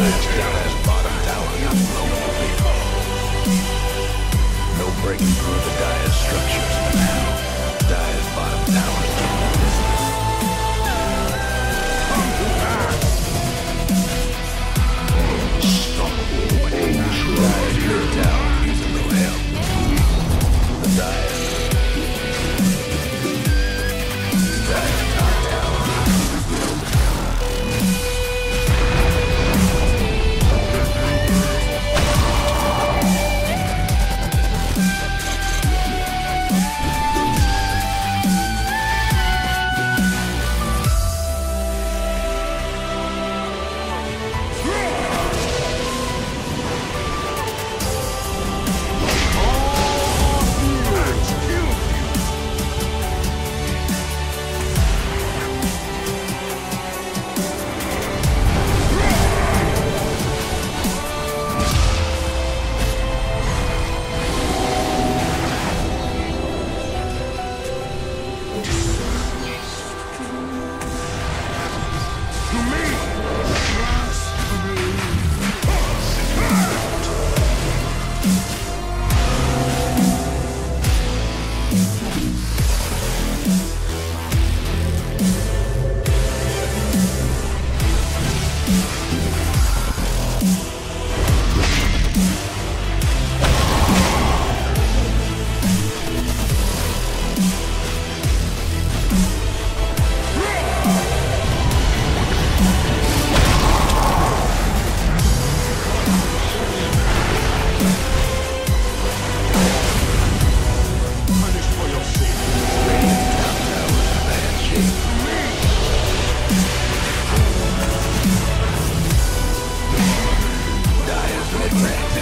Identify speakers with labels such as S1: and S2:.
S1: Bottom tower. No breaking through the dire structures. Dire's